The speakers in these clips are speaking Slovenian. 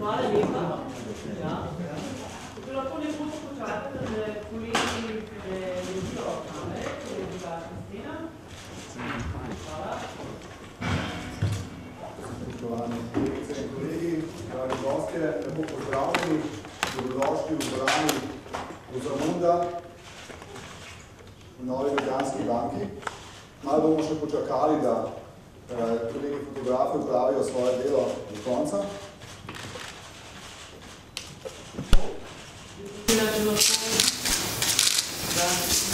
Hvala lepa. Ja. Če lahko nekoliko počakate, da kolegi režijo kamere, to je drugačna scena. Hvala. Spoštovani kolegice in kolegi, dragi gostje, lepo pozdravljeni, dobrodošli v dvorani Uzamunda v Novi Ljubljanski banki. Malo bomo še počakali, da eh, kolegi fotografi upravijo svoje delo do konca. Da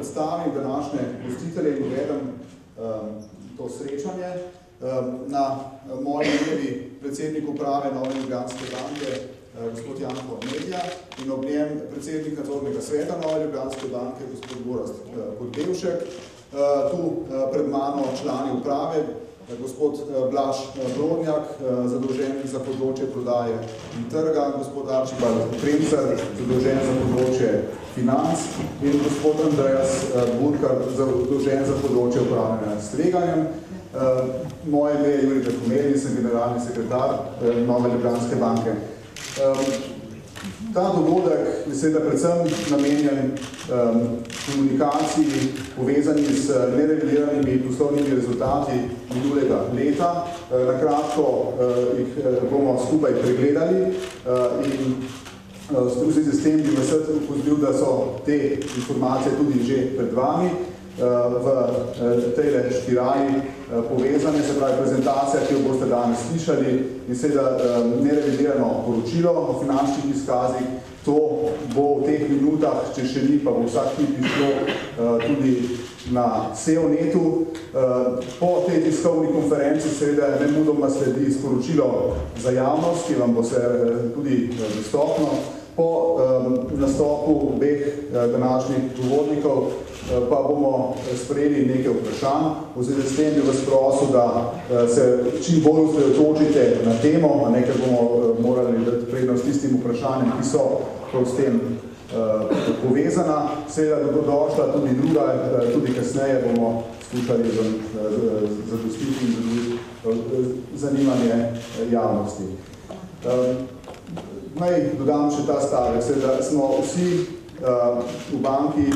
predstavim današnje gostitelje in uvedem um, to srečanje. Um, na eh, moji levi predsednik uprave Nove Ljubljanske banke, eh, gospod Janko Medja, in ob njem predsednik nadzornega sveta Nove Ljubljanske banke, gospod Gorast eh, Podbevšek. Eh, Tu eh, pred mano člani uprave, gospod eh, Blaž eh, Brodnjak, eh, zadolžen za področje prodaje in trga, gospod Arčibald Premcer, zadolžen za področje financ in gospod Andreas eh, Budkar, zadolžen za področje upravljanja s tveganjem. Eh, Moje ime je Jurij Bekomeli, sem generalni sekretar eh, Nove Ljubljanske banke. Ta dogodek je seveda predvsem namenjen um, komunikaciji povezani s nerevidiranimi poslovnimi rezultati minulega leta. Uh, na kratko uh, jih uh, bomo skupaj pregledali uh, in uh, v zvezi s tem bi vas rad upozoril, da so te informacije tudi že pred vami v tejle špirali povezane, se pravi prezentacija, ki jo boste danes slišali in seveda nerevidirano poročilo o finančnih izkazih. To bo v teh minutah, če še ni, pa bo vsak tip išlo tudi na SEO-netu. Po tej tiskovni konferenci seveda nemudoma sledi sporočilo za javnost, ki vam bo se tudi dostopno. Po nastopu obeh današnjih govornikov pa bomo sprejeli nekaj vprašanj. V zvezi s tem bi vas prosil, da se čim bolj osredotočite na temo, a nekaj bomo morali dati prednost tistim vprašanjem, ki so prav s tem povezana. Seveda dobrodošla tudi druga, tudi kasneje bomo skušali zadostiti in zadostiti zanimanje javnosti. Naj dodam še ta stavek, da smo vsi v banki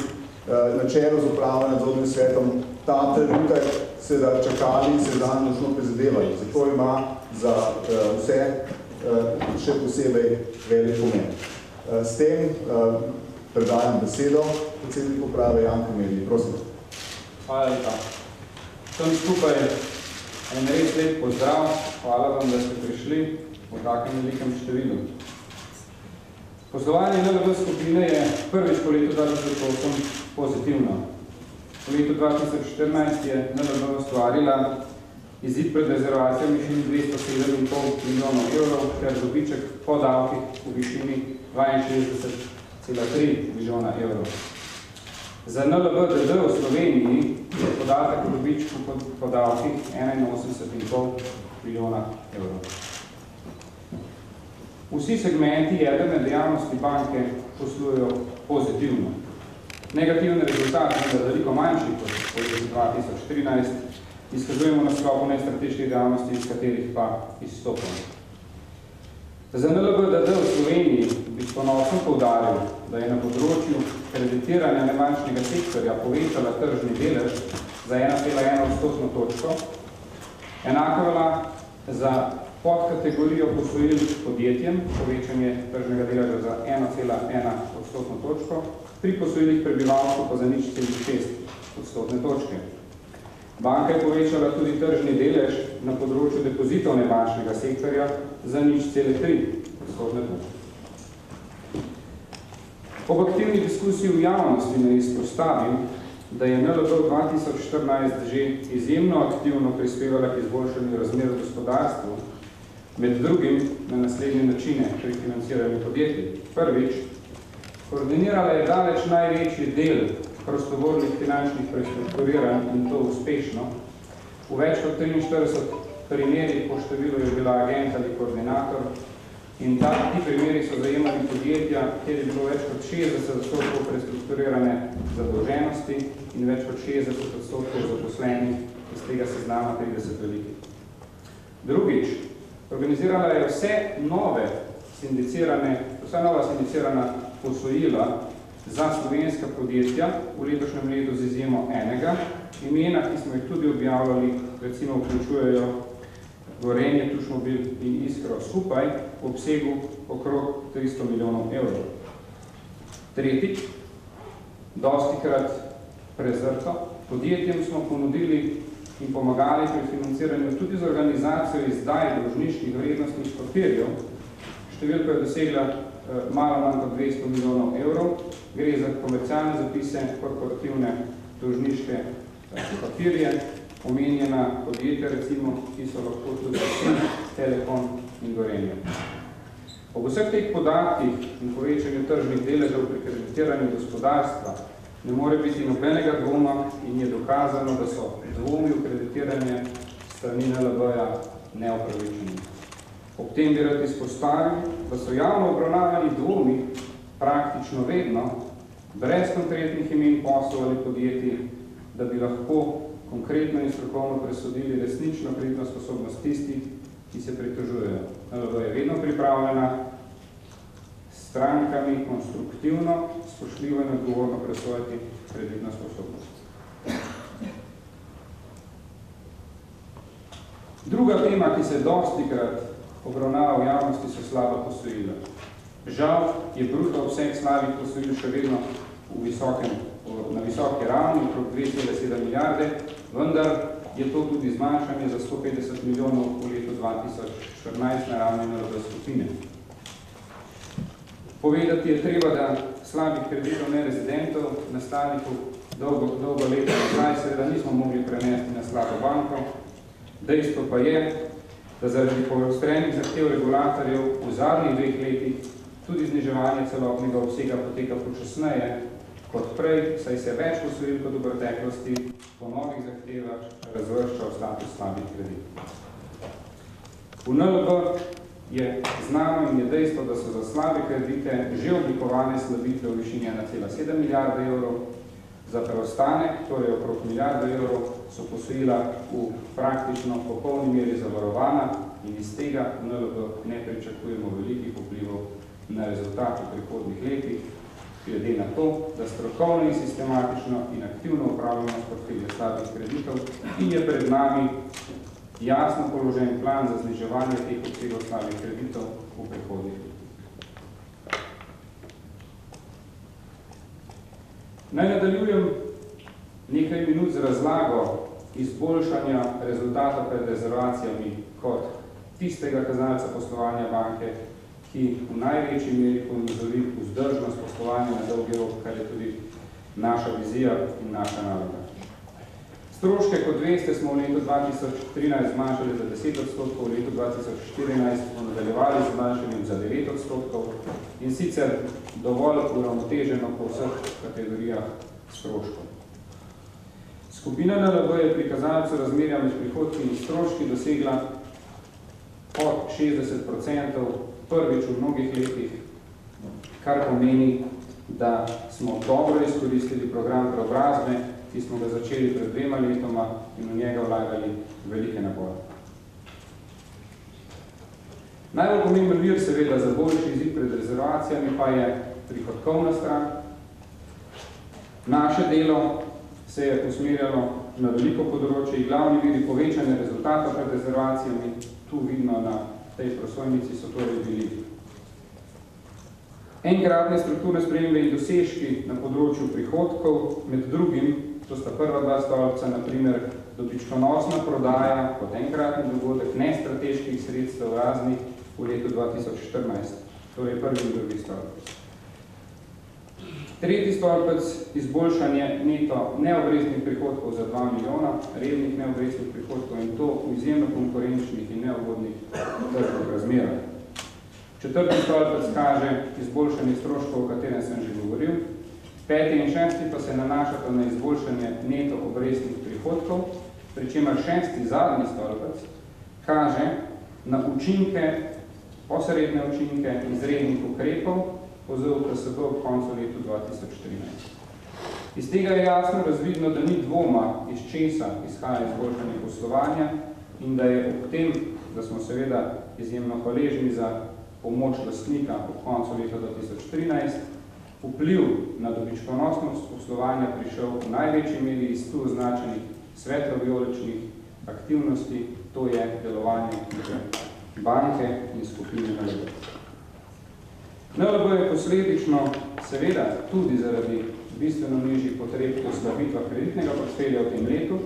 na čelu z upravljanjem nadzornim svetom ta trenutek se da čakali in se dan močno prizadevali. Zato ima za vse še posebej velik pomen. S tem predajam besedo predsedniku uprave Janko Medij. Prosim. Hvala lepa. Vsem skupaj en res lep pozdrav. Hvala vam, da ste prišli v takem velikem številu. Poslovanje NLB skupine je prvič po letu 2008 pozitivno. V letu 2014 je NLB ustvarila izid pred rezervacijo v višini 207,5 milijonov evrov ter dobiček po davkih v višini 62,3 milijona evrov. Za NLB DD v Sloveniji je podatek o dobičku po davkih 81,5 milijona evrov. Vsi segmenti jedrne dejavnosti banke poslujejo pozitivno. Negativen rezultat, da veliko manjši kot v letu 2013, izkazujemo na sklopu nestrateških dejavnosti, iz katerih pa izstopamo. Za NLBDD v Sloveniji bi ponosno poudaril, da je na področju kreditiranja nebančnega sektorja povečala tržni delež za 1,1 odstotno točko, enako vela za podkategorijo posojil podjetjem, povečanje tržnega deleža za 1,1 odstotno točko, pri posojilih prebivalstvu pa za nič 6 odstotne točke. Banka je povečala tudi tržni delež na področju depozitovne bančnega sektorja za nič cele tri odstotne točke. Ob aktivni diskusiji v javnosti ne izpostavim, da je NLB 2014 že izjemno aktivno prispevala k izboljšanju razmer v gospodarstvu, med drugim na naslednje načine pri financiranju podjetij. Prvič, koordinirala je daleč največji del prostovoljnih finančnih prestrukturiranj in to uspešno. V več kot 43 primerih po številu je bila agent ali koordinator in ta, ti primeri so zajemali podjetja, kjer je bilo več kot 60 odstotkov prestrukturirane zadolženosti in več kot 60 odstotkov zaposlenih iz tega seznama 30 velikih. Drugič, organizirala je vse nove sindicirane, vsa nova sindicirana posojila za slovenska podjetja v letošnjem letu z izjemo enega. Imena, ki smo jih tudi objavljali, recimo vključujejo Gorenje, Tušmobil in Iskro skupaj v obsegu okrog 300 milijonov evrov. Tretjič, dosti krat prezrto, podjetjem smo ponudili in pomagali pri financiranju tudi z organizacijo izdaje dolžniških vrednostnih papirjev. Številka je dosegla Eh, malo manj kot 200 milijonov evrov. Gre za komercialne zapise, korporativne dolžniške eh, papirje, omenjena podjetja, recimo, ki so lahko tudi Telekom in Gorenje. Ob vseh teh podatkih in povečanju tržnih deležev pri kreditiranju gospodarstva ne more biti nobenega dvoma in je dokazano, da so dvomi v kreditiranje strani NLB-ja neopravičeni. Ob tem bi rad izpostavil, da so javno obravnavani dvomi praktično vedno, brez konkretnih imen poslov ali podjetij, da bi lahko konkretno in strokovno presodili resnično kreditno sposobnost tistih, ki se pritožujejo. NLB je vedno pripravljena strankami konstruktivno, spoštljivo in odgovorno presojati kreditno sposobnost. Druga tema, ki se dosti krat obravnava v javnosti so slaba posojila. Žal je bruto obseg slabih posojil še vedno v visokem, na visoki ravni, okrog 2,7 milijarde, vendar je to tudi zmanjšanje za 150 milijonov v letu 2014 na ravni NRB skupine. Povedati je treba, da slabih kreditov nerezidentov nastalih v dolgo, dolgo leta nazaj seveda nismo mogli prenesti na slabo banko. Dejstvo pa je, da zaradi poostrenih zahtev regulatorjev v zadnjih dveh letih tudi zniževanje celotnega obsega poteka počasneje kot prej, saj se več posojil kot v preteklosti po novih zahtevah razvršča v status slabih kreditov. V NLB je znano in je dejstvo, da so za slabe kredite že oblikovane slabitve v višini 1,7 milijarde evrov, za preostanek, torej okrog milijardo evrov, so posojila v praktično popolni meri zavarovana in iz tega NLB ne pričakujemo velikih vplivov na rezultat v prihodnih letih, glede na to, da strokovno in sistematično in aktivno upravljamo s portfelje slabih kreditov in je pred nami jasno položen plan za zniževanje teh obsegov slabih kreditov v prihodnih letih. Naj nadaljujem nekaj minut z razlago izboljšanja rezultata pred rezervacijami kot tistega kazalca poslovanja banke, ki v največji meri ponazori vzdržnost poslovanja na dolgi rok, kar je tudi naša vizija in naša naloga. Stroške, kot veste, smo v letu 2013 zmanjšali za 10 odstotkov, v letu 2014 smo nadaljevali z zmanjšanjem za 9 odstotkov in sicer dovolj uravnoteženo po vseh kategorijah stroškov. Skupina NLB je pri kazalcu razmerja med prihodki in stroški dosegla od 60% prvič v mnogih letih, kar pomeni, da smo dobro izkoristili program preobrazbe, ki smo ga začeli pred dvema letoma in v njega vlagali velike napore. Najbolj pomemben vir seveda za boljši izid pred rezervacijami pa je prihodkovna stran. Naše delo se je usmerjalo na veliko področje, glavni viri povečanja rezultatov pred rezervacijami, tu vidno na tej prosojnici so torej bili enkratne strukturne spremembe in dosežki na področju prihodkov, med drugim, to sta prva dva stolpca, na primer dobičkonosna prodaja kot enkratni dogodek nestrateških sredstev raznih v letu 2014, torej prvi in drugi stolpec. Tretji stolpec, izboljšanje neto neobrestnih prihodkov za 2 milijona, rednih neobrestnih prihodkov in to v izjemno konkurenčnih in neugodnih tržnih razmerah. Četrti stolpec kaže izboljšanje stroškov, o katerem sem že govoril. Peti in šesti pa se nanašata na izboljšanje neto obrestnih prihodkov, pri čemer šesti zadnji stolpec kaže na učinke, posredne učinke izrednih ukrepov po ZUKSB v koncu letu 2013. Iz tega je jasno razvidno, da ni dvoma, iz česa izhaja izboljšanje poslovanja in da je ob tem, da smo seveda izjemno hvaležni za pomoč lastnika po koncu leta 2013, vpliv na dobičkonosnost poslovanja prišel v največji meri iz tu označenih svetlo-violičnih aktivnosti, to je delovanje banke in skupine NLB. NLB je posledično, seveda tudi zaradi bistveno nižjih potreb po slabitvah kreditnega portfelja v tem letu,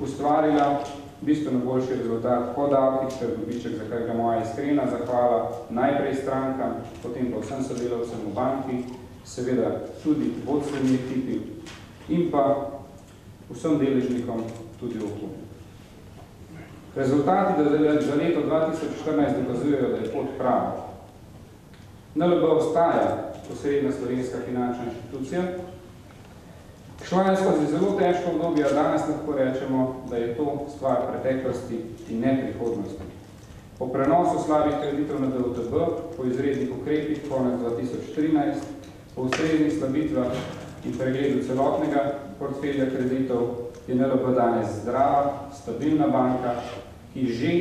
ustvarila bistveno boljši rezultat po davkih, ter dobiček, za kar ga moja iskrena zahvala najprej strankam, potem pa vsem sodelavcem v banki, seveda tudi vodstveni ekipi in pa vsem deležnikom tudi okolju. Rezultati za leto 2014 dokazujejo, da je pot prava. NLB ostaja posredna slovenska finančna inštitucija, Šla je skozi zelo težko obdobje, a danes lahko rečemo, da je to stvar preteklosti in ne prihodnosti. Po prenosu slabih kreditov na DOTB, po izrednih ukrepih konec 2013, po ustrednih slabitvah in pregledu celotnega portfelja kreditov je NLB danes zdrava, stabilna banka, ki že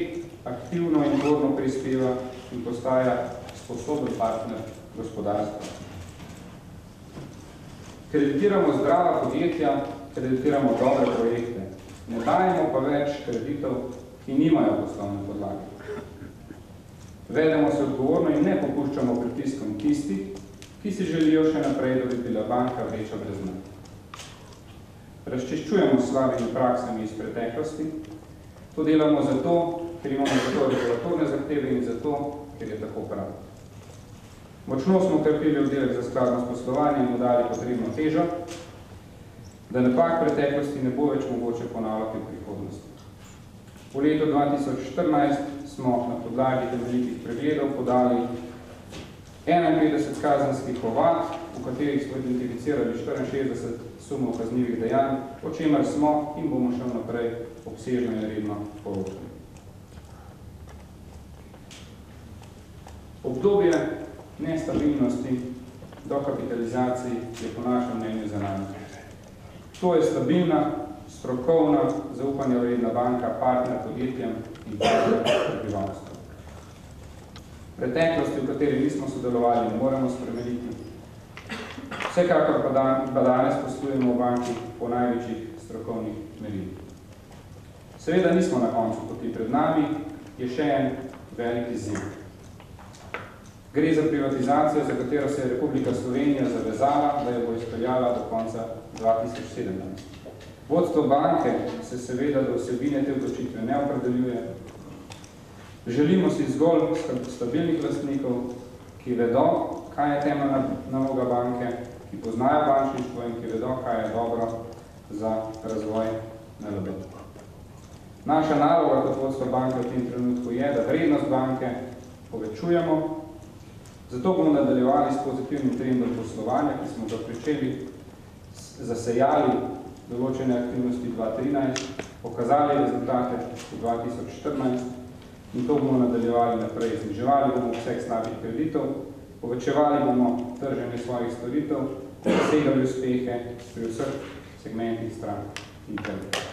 aktivno in gorno prispeva in postaja sposoben partner gospodarstva kreditiramo zdrava podjetja, kreditiramo dobre projekte. Ne dajemo pa več kreditov, ki nimajo poslovne podlage. Vedemo se odgovorno in ne popuščamo pritiskom tistih, ki si želijo še naprej, da bi bila banka vreča brez dna. Razčiščujemo slabimi praksami iz preteklosti. To delamo zato, ker imamo zato regulatorne zahteve in zato, ker je tako prav. Močno smo ukrepili oddelek za skladnost poslovanja in mu dali potrebno težo, da napak preteklosti ne bo več mogoče ponavljati v prihodnosti. V letu 2014 smo na podlagi velikih pregledov podali 51 kazenskih ovat, v katerih smo identificirali 64 sumov kaznivih dejanj, o čemer smo in bomo še naprej obsežno in redno poročali. Obdobje nestabilnosti do kapitalizaciji je po našem mnenju za nami. To je stabilna, strokovna, zaupanja vredna banka, partner podjetjem in partner prebivalstva. Preteklosti, v kateri nismo sodelovali, moramo spremeniti. Vsekakor pa, dan, pa danes poslujemo v banki po največjih strokovnih merilih. Seveda nismo na koncu poti pred nami, je še en velik izziv. Gre za privatizacijo, za katero se je Republika Slovenija zavezala, da jo bo izpeljala do konca 2017. Vodstvo banke se seveda do vsebine te odločitve ne opredeljuje. Želimo si zgolj stabilnih lastnikov, ki vedo, kaj je temeljna naloga banke, ki poznajo bančništvo in ki vedo, kaj je dobro za razvoj NLB. Naša naloga kot vodstvo banke v tem trenutku je, da vrednost banke povečujemo, Zato bomo nadaljevali s pozitivnim trendom poslovanja, ki smo ga pričeli zasejali določene aktivnosti 2013, pokazali rezultate v 2014 in to bomo nadaljevali naprej. Zniževali bomo vseh slabih kreditov Povečevali bomo trženje svojih storitev, dosegali uspehe pri vseh segmentih strank in trgov.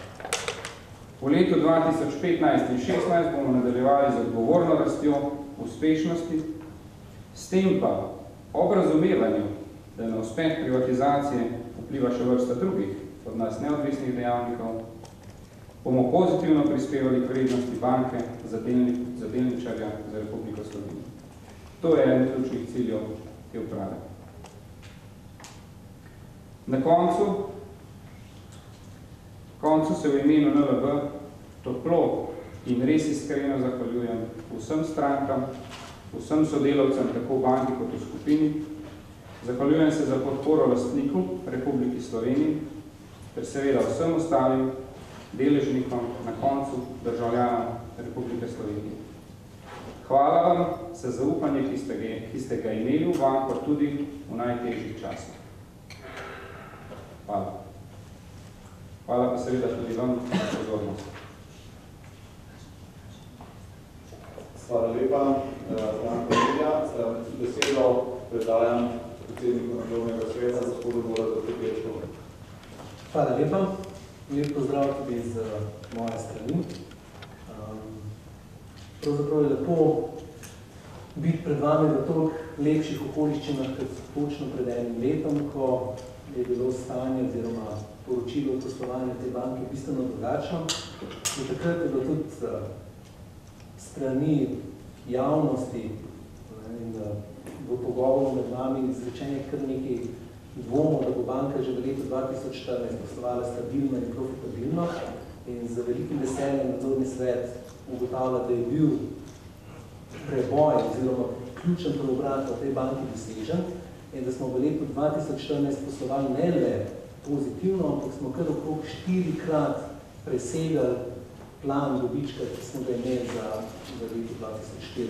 V letu 2015 in 2016 bomo nadaljevali z odgovorno rastjo uspešnosti, s tem pa ob razumevanju, da na uspeh privatizacije vpliva še vrsta drugih od nas neodvisnih dejavnikov, bomo pozitivno prispevali k vrednosti banke za, delni, za delničarja za Republiko Slovenijo. To je eden ključnih ciljev te uprave. Na koncu, koncu se v imenu NLB toplo in res iskreno zahvaljujem vsem strankam, vsem sodelavcem, tako v banki kot v skupini. Zahvaljujem se za podporo lastniku Republiki Sloveniji, ter seveda vsem ostalim deležnikom na koncu državljanom Republike Slovenije. Hvala vam za zaupanje, ki ste, ga, ki ste ga imeli v banko tudi v najtežjih časih. Hvala. Hvala pa seveda tudi vam za pozornost. Hvala lepa, Franko Milja. Besedo predajam predsedniku nadzornega sveta, gospodu Goratu Pepečko. Hvala lepa. Lep pozdrav tudi z moje strani. Pravzaprav je lepo biti pred vami v toliko lepših okoliščinah, kot točno pred enim letom, ko je bilo stanje oziroma poročilo poslovanja te banke bistveno drugačno. In takrat je bilo tudi uh, strani javnosti in uh, v pogovoru med nami izrečenje kar nekaj dvomo, da bo banka že v letu 2014 poslovala stabilno in profitabilno in z velikim veseljem nadzorni svet ugotavlja, da je bil preboj oziroma ključen preobrat v tej banki dosežen in da smo v letu 2014 poslovali ne le pozitivno, ampak smo kar okrog štirikrat presegali plan dobička, ki smo ga imeli za, za leto 2014.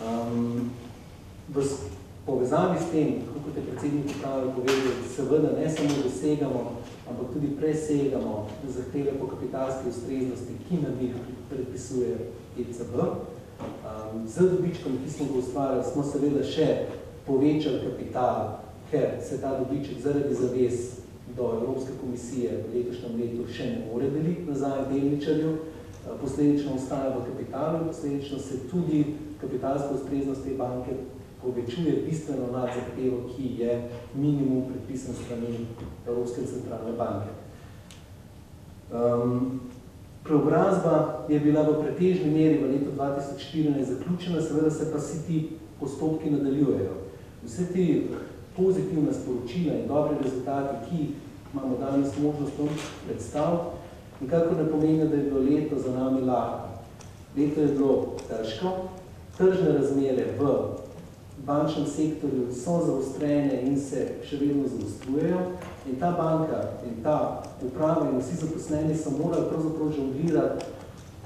Um, v povezavi s tem, kot je predsednik uprave povedal, seveda ne samo dosegamo, ampak tudi presegamo zahteve po kapitalski ustreznosti, ki nam jih predpisuje ECB. Um, z dobičkom, ki smo ga ustvarjali, smo seveda še povečali kapital, ker se ta dobiček zaradi zavez do Evropske komisije v letošnjem letu še ne more deliti nazaj delničarju, posledično ostaja v kapitalu, posledično se tudi kapitalska ustreznost te banke povečuje bistveno nad zahtevo, ki je minimum predpisan strani Evropske centralne banke. Um, preobrazba je bila v pretežni meri v letu 2014 zaključena, seveda se pa vsi ti postopki nadaljujejo. Vse te pozitivne sporočila in dobre rezultate, ki imamo danes možnost predstaviti, nikako ne pomeni, da je bilo leto za nami lahko. Leto je bilo težko, tržne razmere v bančnem sektorju so zaostrene in se še vedno zaostrujejo. In ta banka in ta uprava in vsi zaposleni so morali pravzaprav žonglirati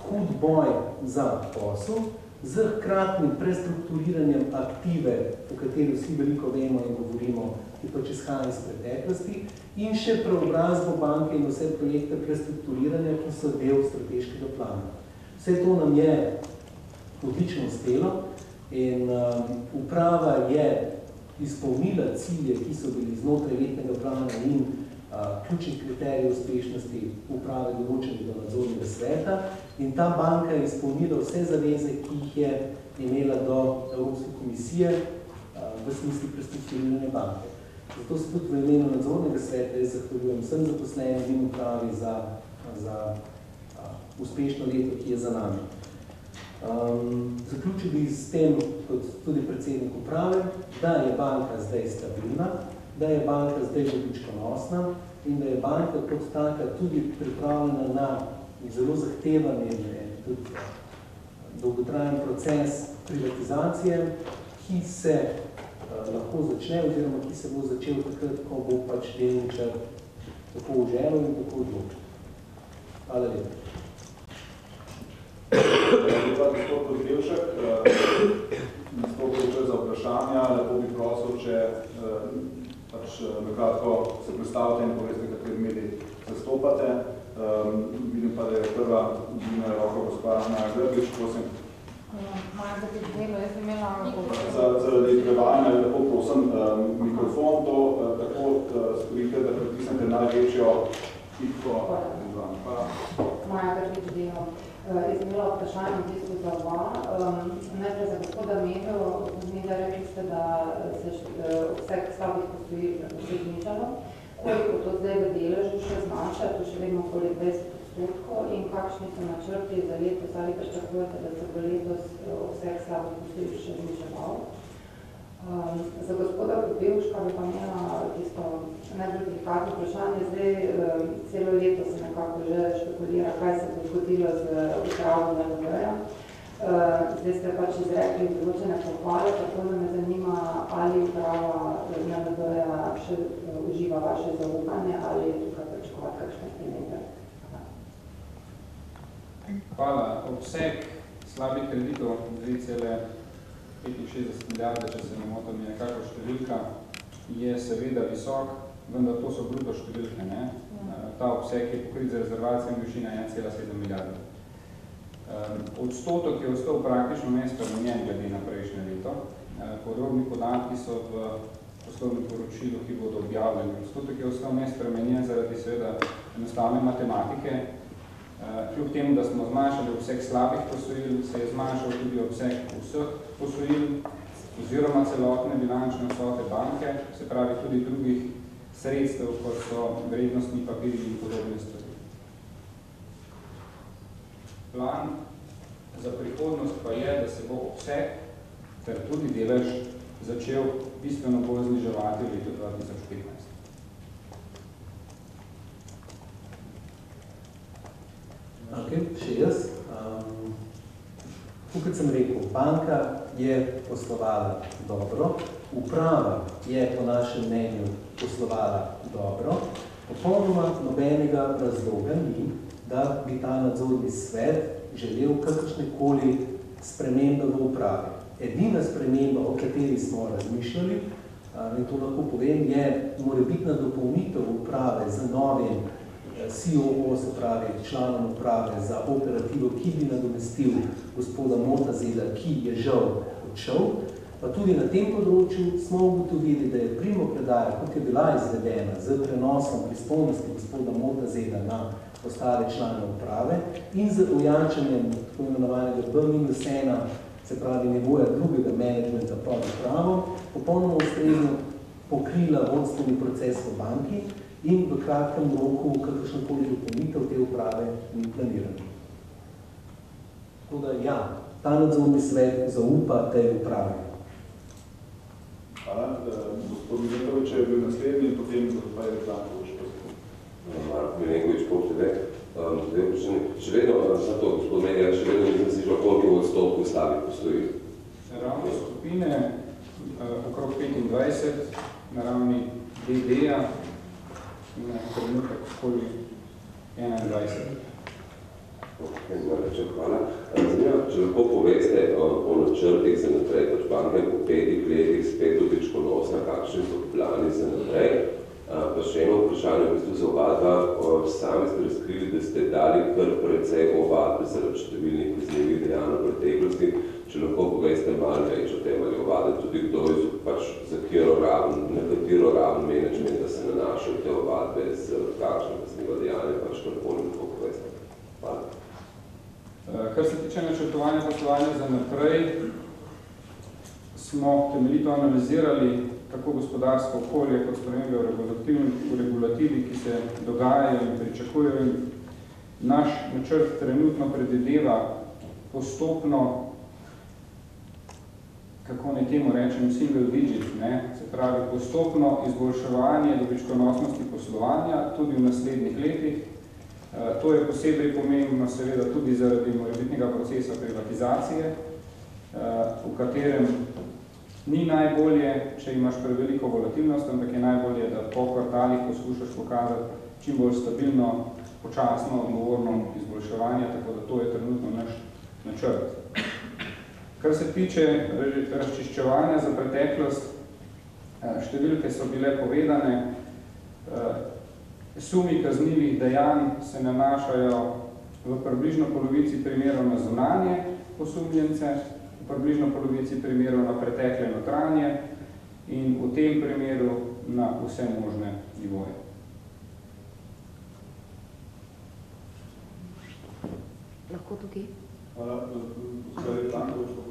hud boj za posel z hkratnim prestrukturiranjem aktive, o kateri vsi veliko vemo in govorimo, ki pač izhaja iz preteklosti, in še preobrazbo banke in vse projekte prestrukturiranja, ki so del strateškega plana. Vse to nam je odlično uspelo, In um, uprava je izpolnila cilje, ki so bili znotraj letnega plana in uh, ključnih kriterijev uspešnosti uprave določenih do nadzornega sveta. In ta banka je izpolnila vse zaveze, ki jih je imela do Evropske komisije uh, v smislu prestrukturirane banke. Zato se tudi v imenu nadzornega sveta jaz zahvaljujem vsem zaposlenim in upravi za, za uh, uspešno leto, ki je za nami. Um, zaključil bi s tem, kot tudi predsednik uprave, da je banka zdaj stabilna, da je banka zdaj dobičkonosna in da je banka kot taka tudi pripravljena na zelo zahtevan in tudi dolgotrajen proces privatizacije, ki se uh, lahko začne oziroma ki se bo začel takrat, ko bo pač delničar tako uželo in tako odločil. Hvala lepa. Lepa, gospod Podrevšek, nastopil čas za vprašanja, lepo bi prosil, če pač nekratko se predstavite in poveste, kateri mediji zastopate. Um, vidim pa, da je prva dvina roka gospa Maja Grbič, prosim. Maja, za te delo, jaz imela... Za, zaradi prevajanja lepo prosim um, mikrofon to uh, tako uh, storite, da pritisnete največjo tipko. Hvala. Maja, da te delo. Uh, jaz imela vprašanje v bistvu za oba. Um, najprej za gospoda Medel, Medel rekli ste, da se uh, vseh slabih postojil se znižalo. Koliko to zdaj v deležu še zmanjša, to še vedno okoli 20 odstotkov in kakšni so načrti za letos, ali pričakujete, da se bo letos vseh slabih postojil še zniževal? Um, za gospoda Bevška bi pa imela tisto najbolj delikatno vprašanje. Zdaj um, celo leto se nekako že špekulira, kaj se bo zgodilo z upravo NLB-ja. Uh, zdaj ste pač izrekli določene pohvale, tako da me zanima, ali uprava NLB-ja še uh, uživa vaše zaupanje ali je tukaj pričakovati kakšne spremembe. Hvala. Obseg slabih kreditov 2,65 milijarde, če se ne motim, je nekako številka, je seveda visok, vendar to so bruto številke. Ne? Ta obseg je pokrit z rezervacijami višina 1,7 milijarde. Odstotek je ostal praktično nespremenjen glede na prejšnje leto. Podrobni podatki so v poslovnem poročilu, ki bodo objavljeni. Odstotek je ostal nespremenjen zaradi seveda enostavne matematike, Kljub temu, da smo zmanjšali obseg slabih posojil, se je zmanjšal tudi obseg vseh posojil oziroma celotne bilančne vsote banke, se pravi tudi drugih sredstev, kot so vrednostni papiri in podobne stvari. Plan za prihodnost pa je, da se bo obseg ter tudi delež začel bistveno bolj zniževati v letu 2015. Okay, še jaz. Um, kot sem rekel, banka je poslovala dobro, uprava je po našem mnenju poslovala dobro, popolnoma nobenega razloga ni, da bi ta nadzorni svet želel kakršnekoli spremembe v upravi. Edina sprememba, o kateri smo razmišljali, in to lahko povem, je morebitna dopolnitev uprave z novim COO, se pravi članom uprave za operativo, ki bi nadomestil gospoda Motazeda, ki je žal odšel. Pa tudi na tem področju smo ugotovili, da je primo predaja, kot je bila izvedena z prenosom pristojnosti gospoda Motazeda na ostale člane uprave in z ujančanjem tako imenovanega B-1, se pravi nivoja drugega menedžmenta pod upravo, popolnoma ustrezno pokrila vodstveni proces v banki, in v kratkem roku kakršnokoli dopolnitev te uprave ni planirano. Tako da ja, ta nadzorni svet zaupa tej upravi. Hvala. Gospod Milenkovič je bil naslednji potem pa je Reklankovič. Marko Milenkovič, povtede. Um, zdaj vprašanje, še vedno, za to, gospod Medija, še vedno nisem si šlo, koliko v odstotku slabih postoji? Ravno skupine, uh, okrog 25, na ravni DD-ja, na trenutek okoli 21. Okay, najlepša hvala. Zanima, če lahko poveste o, o načrtih za naprej, pač banka je po petih letih spet dobičkonosna, kakšni so plani za naprej. Pa še eno vprašanje, v bistvu za ovadba, sami ste razkrili, da ste dali kar precej ovadbe zaradi številnih kaznivih dejanj v preteklosti. Če lahko poveste malo več o tem, ali ovade tudi kdo iz, pač za katero raven, na katero raven menedžmenta se nanašajo te ovadbe, z kakšne kaznivo dejanje, pač karkoli lahko poveste. Hvala. Kar se tiče načrtovanja poslovanja za naprej, smo temeljito analizirali tako gospodarsko okolje kot spremembe v regulativi, ki se dogajajo in pričakujejo. Naš načrt trenutno predvideva postopno, kako ne temu rečem, single digit, ne? se pravi postopno izboljševanje dobičkonosnosti poslovanja tudi v naslednjih letih. To je posebej pomembno seveda tudi zaradi morebitnega procesa privatizacije, v katerem ni najbolje, če imaš preveliko volatilnost, ampak je najbolje, da po kvartalih poskušaš pokazati čim bolj stabilno, počasno, odgovorno izboljševanje, tako da to je trenutno naš načrt. Kar se tiče razčiščevanja za preteklost, številke so bile povedane, Sumi kaznivih dejanj se nanašajo v približno polovici primerov na zunanje osumljence, v približno polovici primerov na pretekle notranje in v tem primeru na vse možne nivoje. Lahko tukaj? Hvala, gospod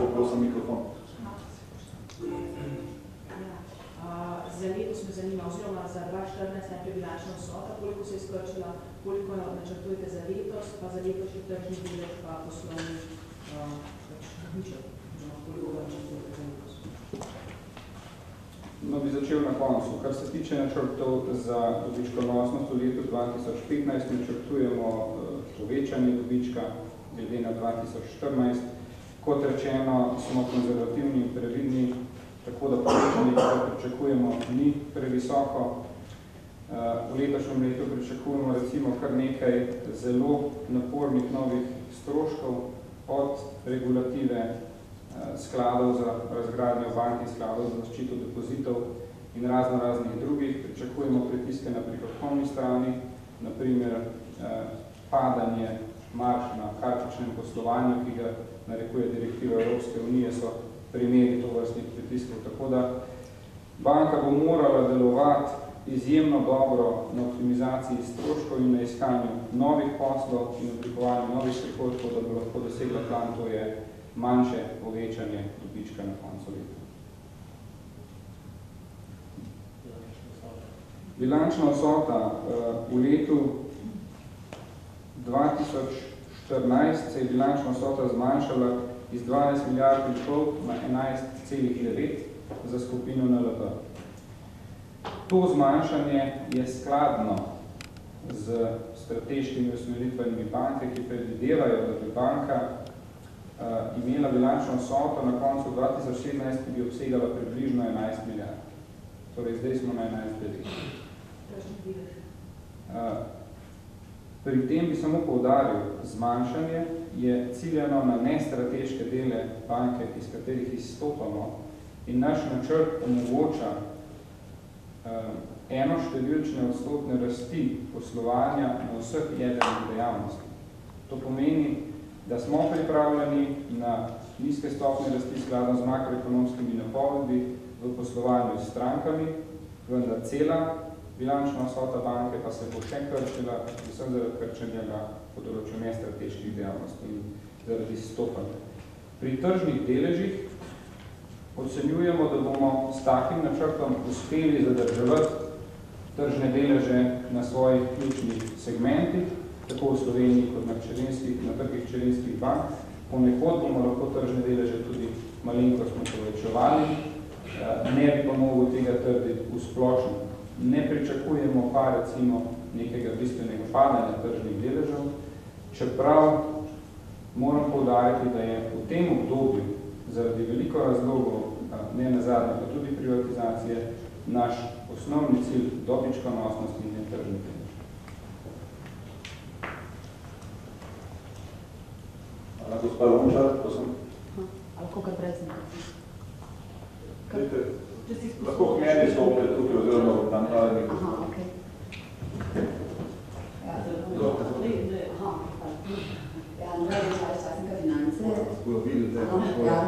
Bo prosim mikrofon. Ja. Uh, za letos me zanima, oziroma za 2014 najprej bilančna vsota, koliko se je skrčila, koliko načrtujete za letos, pa za letos še tržni delež, pa poslovni uh, ničel, koliko ga načrtujete za letos. No, bi začel na koncu. Kar se tiče načrtov za dobičkonosnost v letu 2015, načrtujemo uh, povečanje dobička glede na 2014. Kot rečeno, smo konzervativni in previdni, tako da povečanje, ki ga pričakujemo, ni previsoko. Uh, v letošnjem letu pričakujemo recimo kar nekaj zelo napornih novih stroškov od regulative uh, skladov za razgradnjo bank in skladov za zaščito depozitov in razno raznih drugih. Pričakujemo pritiske na prihodkovni strani, naprimer uh, padanje marš na kartičnem poslovanju, ki ga narekuje direktiva Evropske unije, so primeri tovrstnih pritiskov. Tako da banka bo morala delovati izjemno dobro na optimizaciji stroškov in na iskanju novih poslov in oblikovanju novih prihodkov, da bo lahko dosegla plan, to je manjše povečanje dobička na koncu leta. Bilančna vsota uh, v letu 2014 se je bilančna vsota zmanjšala iz 12 milijard in pol na 11,9 za skupino NLP. To zmanjšanje je skladno z strateškimi usmeritvenimi banke, ki predvidevajo, da bi banka uh, imela bilančno vsoto na koncu 2017, ki bi obsegala približno 11 milijard. Torej, zdaj smo na 11,9. Uh, Pri tem bi samo poudaril, zmanjšanje je ciljeno na nestrateške dele banke, iz katerih izstopamo in naš načrt omogoča um, eno številčne odstotne rasti poslovanja na vseh jedrnih dejavnosti. To pomeni, da smo pripravljeni na nizke stopne rasti skladno z makroekonomskimi napovedbi v poslovanju s strankami, vendar cela bilančna vsota banke pa se bo še krčila, vsem zaradi krčenja na področju nestrateških dejavnosti in zaradi stopanja. Pri tržnih deležih ocenjujemo, da bomo s takim načrtom uspeli zadrževati tržne deleže na svojih ključnih segmentih, tako v Sloveniji kot na, na trgih čelinskih bank. Ponekod bomo lahko tržne deleže tudi malenko smo povečevali, ne bi pa mogel tega trditi v splošnem ne pričakujemo pa recimo nekega bistvenega padanja tržnih deležev, čeprav moram poudariti, da je v tem obdobju zaradi veliko razlogov, ne nazadnje, pa tudi privatizacije, naš osnovni cilj dobičkonosnosti in netržnih deležev. Hvala, gospod Lončar, prosim. Ali koga brez Lahko k meni stopite tukaj oziroma tam pravi nekaj. Aha, okej. Ja, Ja, Andrej, Rešali, časnika finance. Ja,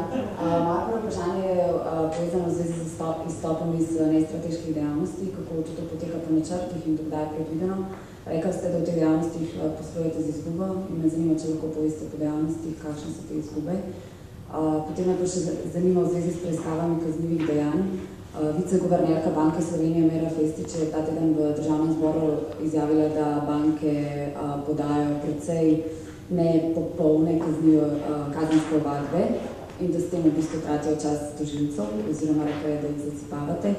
prvo vprašanje je povezano v z izstop, izstopom iz nestrateških dejavnosti, kako to poteka po načrtih in dokdaj predvideno. Rekli ste, da v teh dejavnostih poslujete z izgubo in me zanima, če lahko poveste po dejavnostih, kakšne so te izgube. Potem me pa še zanima v zvezi s preiskavami kaznivih dejanj. Viceguvernerka Banke Slovenije Mera Festič je ta teden v državnem zboru izjavila, da banke podajo precej nepopolne kaznijo kazenske ovadbe in da s tem v bistvu tratijo čas tožilcev, oziroma rekla je, da jih zacipavate.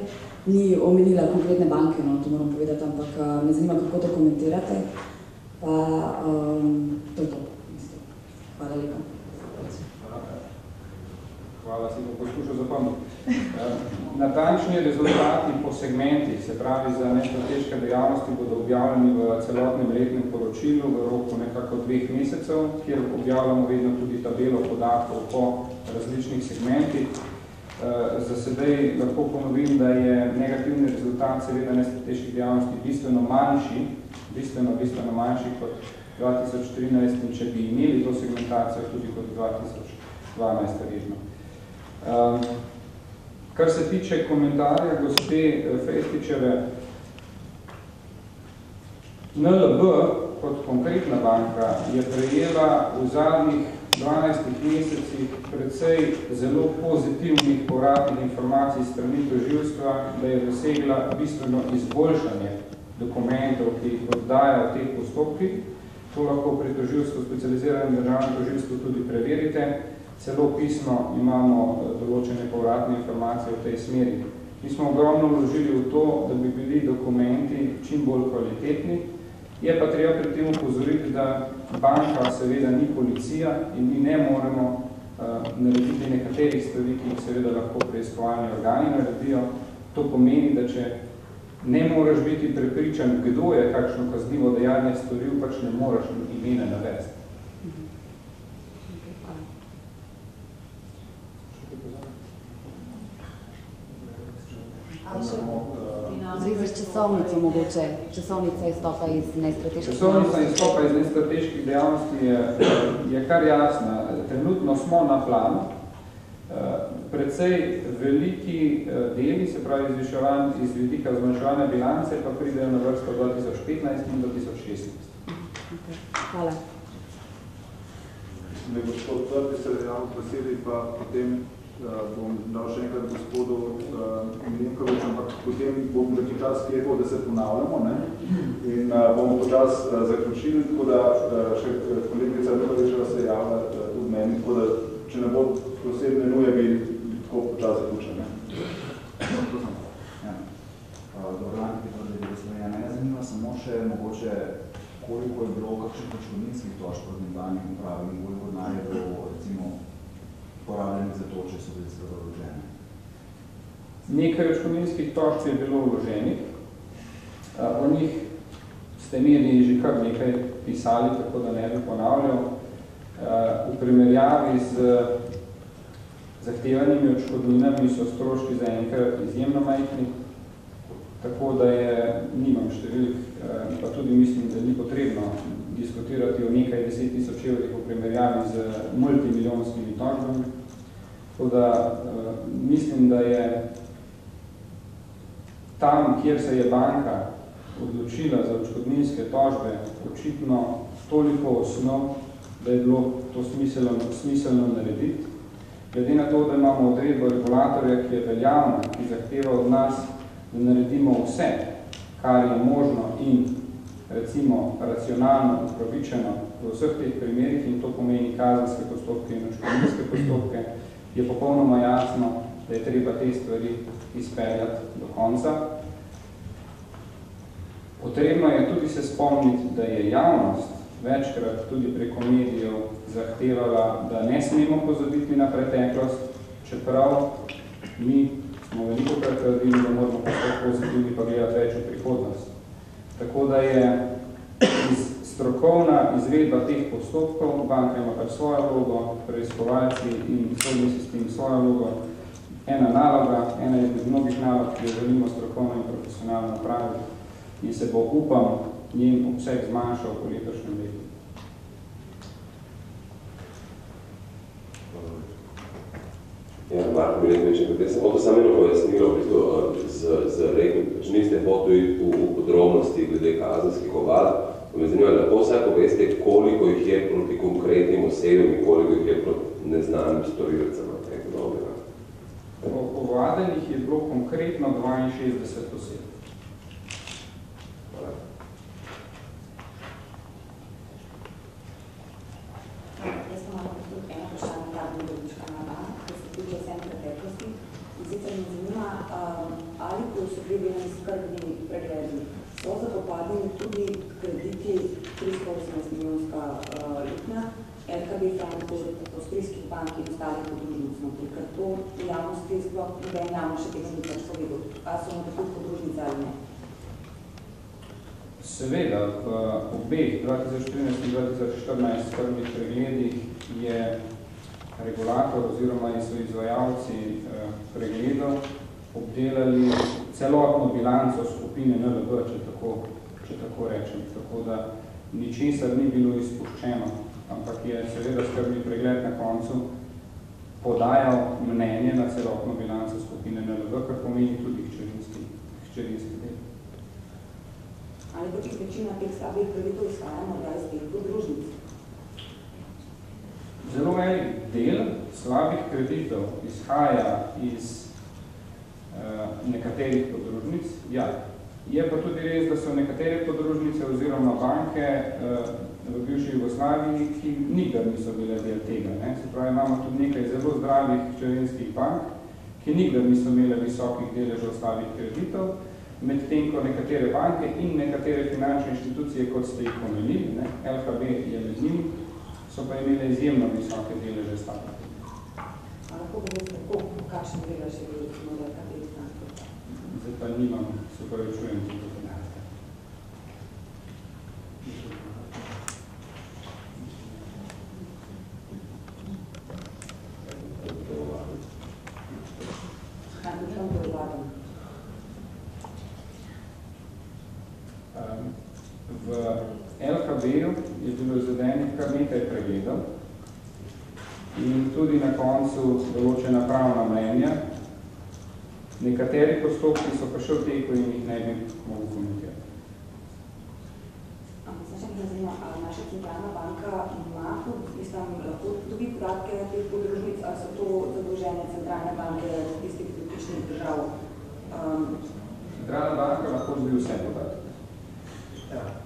Ni omenila konkretne banke, no, to moram povedati, ampak me zanima, kako to komentirate. Pa um, to je to. Hvala lepa. Hvala, si bom poskušal zapomniti. Natančni rezultati po segmentih, se pravi za nestrateške dejavnosti, bodo objavljeni v celotnem letnem poročilu v roku nekako dveh mesecev, kjer objavljamo vedno tudi tabelo podatkov po različnih segmentih. Za sedaj lahko ponovim, da je negativni rezultat seveda nestrateških dejavnosti bistveno manjši, bistveno, bistveno manjši kot 2013 in če bi imeli to segmentacijo tudi kot 2012 verjetno. Um, kar se tiče komentarja gospe Festičeve, NLB kot konkretna banka je prejela v zadnjih 12 mesecih predvsej zelo pozitivnih povratnih informacij strani toživstva, da je dosegla bistveno izboljšanje dokumentov, ki jih oddajajo v teh postopkih. To lahko pri toživstvu, specializiranem državnem toživstvu tudi preverite. Celo pisno imamo eh, določene povratne informacije v tej smeri. Mi smo ogromno vložili v to, da bi bili dokumenti čim bolj kvalitetni, Je pa treba pri tem upozoriti, da banka seveda ni policija in mi ne moremo uh, narediti nekaterih stvari, ki jih seveda lahko preiskovalni organi naredijo. To pomeni, da če ne moraš biti prepričan, kdo je kakšno kaznivo dejanje storil, pač ne moraš imene navesti. Zvezi s časovnico mogoče, časovnica izstopa iz nestrateških Časovnica izstopa iz nestrateških dejavnosti je, je kar jasna. Trenutno smo na planu. Predvsej veliki deli, se pravi izviševan iz vidika zmanjševanja bilance, pa pridejo na vrsto 2015 in 2016. Hvala. Ne bo šlo odprti se dejavno posebej, pa potem bom dal še enkrat gospodu Milinkovič, ampak potem bom neki čas sklepal, da se ponavljamo ne? in uh, bomo počas zaključili, tako da še kolegica Milinkovičeva se javlja tudi meni, tako da če ne bo posebne nuje, bi, bi tako počas zaključil. Ja. Dobro dan, Petro Slovenija. Mene zanima samo še mogoče, koliko je bilo kakšnih počkodninskih točk pod nekdanjih upravi in koliko denarja je bilo recimo porabljeni za to, če so bili seveda vloženi? Nekaj očkodninskih točk je bilo vloženih. O njih ste mediji že kar nekaj pisali, tako da ne bi ponavljal. V primerjavi z zahtevanimi očkodninami so stroški za enkrat izjemno majhni, tako da je, nimam številk, pa tudi mislim, da ni potrebno diskutirati o nekaj deset tisoč evrih v primerjavi z multimilijonskimi tožbami. Tako da uh, mislim, da je tam, kjer se je banka odločila za odškodninske tožbe, očitno toliko osnov, da je bilo to smiselno, smiselno narediti. Glede na to, da imamo odredbo regulatorja, ki je veljavna, ki zahteva od nas, da naredimo vse, kar je možno in recimo racionalno upravičeno v vseh teh primerih in to pomeni kazenske postopke in očkodninske postopke, je popolnoma jasno, da je treba te stvari izpeljati do konca. Potrebno je tudi se spomniti, da je javnost večkrat tudi preko medijev zahtevala, da ne smemo pozabiti na preteklost, čeprav mi smo veliko krat trdili, da moramo postati pozitivni pa gledati več v prihodnost. Tako da je iz strokovna izvedba teh postopkov, banka ima pač svojo vlogo, preiskovalci in sodni sistem svojo vlogo, ena naloga, ena izmed mnogih nalog, ki jo želimo strokovno in profesionalno napraviti in se bo, upam, njen obseg zmanjšal po letošnjem letu. Ja, Marko Milenkovič, jaz sem hotel samo eno pojasnilo, v bistvu, z, z rekel, pač niste hoteli v, v podrobnosti glede kazenskih ovad, pa me zanima, lahko vsaj poveste, koliko jih je proti konkretnim osebam in koliko jih je proti neznanim storilcem. Ovadenih je bilo konkretno 62 oseb. ali ko so bili na skrbni pregledi, so zapopadeni tudi krediti 318 milijonska uh, lutnja, LKB Frankfurt, Avstrijskih bank in ostalih podružnicov, ker to v javnosti sploh noben javno še tega ni pač povedal. A so na tako podružnice ali ne? Seveda, v obeh 2013 in 2014 skrbnih pregledih je regulator oziroma so izvajalci eh, pregledov obdelali celotno bilanco skupine NLB, če tako, če tako rečem. Tako da ničesar ni bilo izpuščeno, ampak je seveda skrbni pregled na koncu podajal mnenje na celotno bilanco skupine NLB, kar pomeni tudi hčerinski, hčerinski. Ali pa če večina teh slabih kreditov izhaja morda iz teh podružnic? Zelo velik del slabih kreditov izhaja iz uh, nekaterih podružnic. Ja, je pa tudi res, da so nekatere podružnice oziroma banke uh, v bivši Jugoslaviji, ki nikdar niso bile del tega. Ne? Se pravi, imamo tudi nekaj zelo zdravih čerenskih bank, ki nikdar niso imele visokih deležov slabih kreditov, medtem ko nekatere banke in nekatere finančne inštitucije, kot ste jih omenili, ne? LHB je med njimi, so pa imele izjemno visoke deleže slabih kreditov. A lahko bi tako, kakšen delež je bil recimo LKB Zdaj pa nimam, se pravi, čujem tudi podatke. Kaj bi šel predlagam? Um, v LKB-ju je bilo izvedenih kar nekaj pregledov in tudi na koncu določena pravna mnenja. Nekateri postopki so pa še v teku in jih ne bi mogel komentirati. Naša centralna banka ima mislim, lahko dobi podatke teh podružnic, ali so to zadolžene centralne banke tistih političnih držav? Um, Centralna banka lahko dobi vse podatke.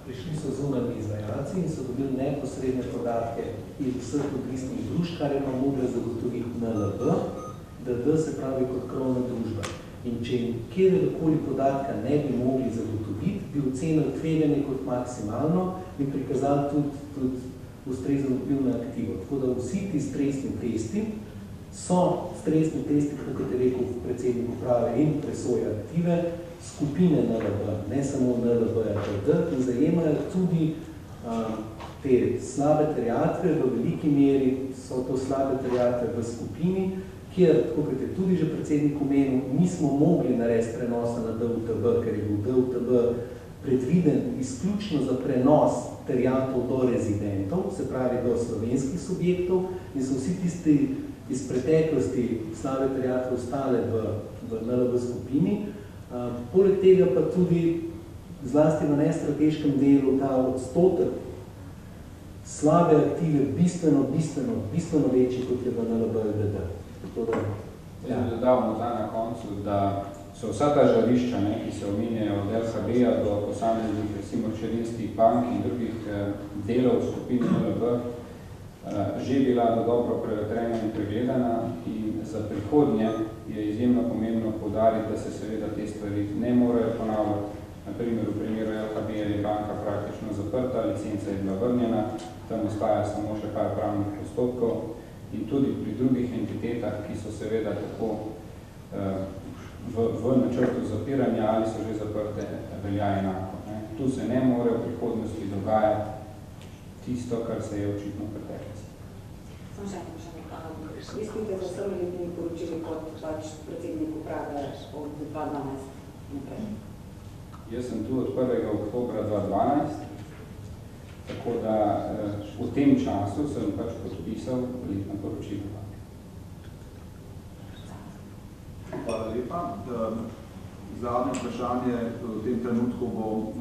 Prišli so zunanji izvajalci in so dobili neposredne podatke iz vseh odvisnih družb, kar je pa mogla zagotoviti NLB, DD se pravi kot krovna družba. In če jim kjerkoli podatka ne bi mogli zagotoviti, bi ocenili tveganje kot maksimalno in prikazali tudi, tudi ustrezen vpliv na aktivo. Tako da vsi ti stresni testi so stresni testi, kot je rekel predsednik uprave in presoje aktive, skupine NLB, ne samo NLB, ATD, in zajemajo tudi um, te slabe terjatve, v veliki meri so to slabe terjatve v skupini, kjer, tako kot je tudi že predsednik omenil, nismo mogli narediti prenosa na DUTB, ker je bil DUTB predviden izključno za prenos terjatov do rezidentov, se pravi do slovenskih subjektov, in so vsi tisti iz preteklosti slabe terjatve ostale v, v NLB skupini, poleg tega pa tudi zlasti v nestrateškem delu ta odstotek slabe aktive bistveno, bistveno, bistveno večji, kot je v NLB-DD. Ja, dodal morda na koncu, da so vsa ta žarišča, ne, ki se omenjajo od LHB-a do posameznih, recimo, čerinskih bank in drugih eh, delov skupine NLB, eh, že bila dobro prevetrena in pregledana in za prihodnje je izjemno pomembno poudariti, da se seveda te stvari ne morejo ponavljati. Naprimer, v primeru LHB je banka praktično zaprta, licenca je bila vrnjena, tam ostaja samo še par pravnih postopkov in tudi pri drugih entitetah, ki so seveda tako uh, v, v načrtu zapiranja ali so že zaprte, velja enako. Ne. Tu se ne more v prihodnosti dogajati tisto, kar se je očitno preteklosti. Samo še Vi spite za vsemi letnimi poročili kot pač predsednik uprave od 2012 naprej. Jaz sem tu od 1. oktobra 2012, tako da eh, v tem času sem pač podpisal letno poročilo. Hvala lepa. Zadnje vprašanje v tem trenutku bo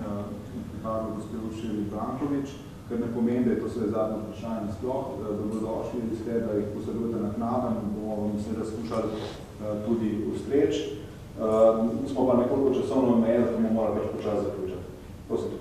pripravil gospod Ševi Brankovič, ker ne pomeni, da je to sve zadnje vprašanje sploh. Dobrodošli ste, da jih posredujete naknadno in bomo vam seveda skušali tudi ustreči. Smo pa nekoliko časovno omejeni, da bomo morali več počas zaključiti. Prosim.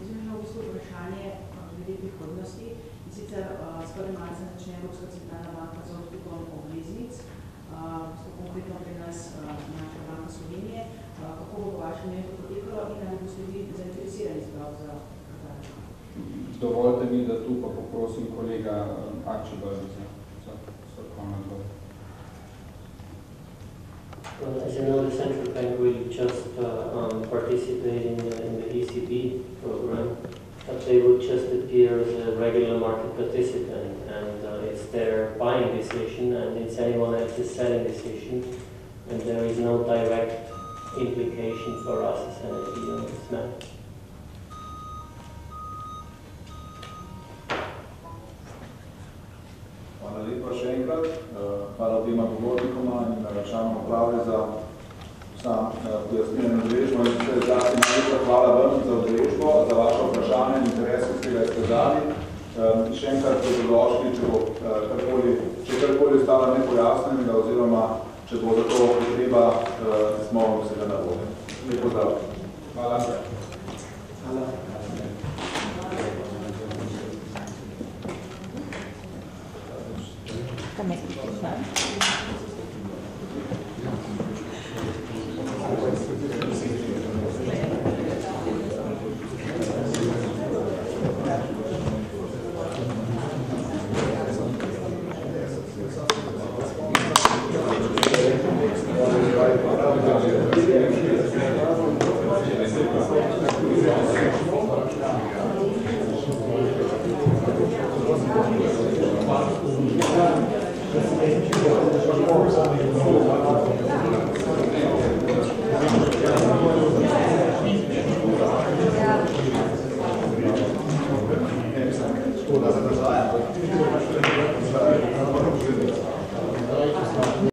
V bistvu vprašanje glede prihodnosti. Sicer s 1. marca začne Evropska centralna banka z odkupom obveznic, uh, konkretno pri nas uh, naša banka Slovenije. Uh, kako bo po vašem mnenju potekalo in ali boste vi zainteresirani sprav za prodajo? Dovolite mi, da tu pa poprosim kolega Arčibald za, za strokovno odgovor. Well, as you know, the central bank will just uh, um, participate in the, in the ECB program, but they would just appear as a regular market participant, and uh, it's their buying decision, and it's anyone else's selling decision, and there is no direct implication for us as on this matter. Hvala lepa še enkrat. Eh, Hvala obima govornikoma in članom uprave za vsa eh, pojasnila in odrežbo in še zlasti najlepša hvala vam za odrežbo, za vaše vprašanje in interes, ki ste ga izkazali. Um, še enkrat bo uh, karkoli, če karkoli ostalo nepojasnenega oziroma če bo za to potreba, smo vsega na voljo. Lep pozdrav. Hvala. Hvala.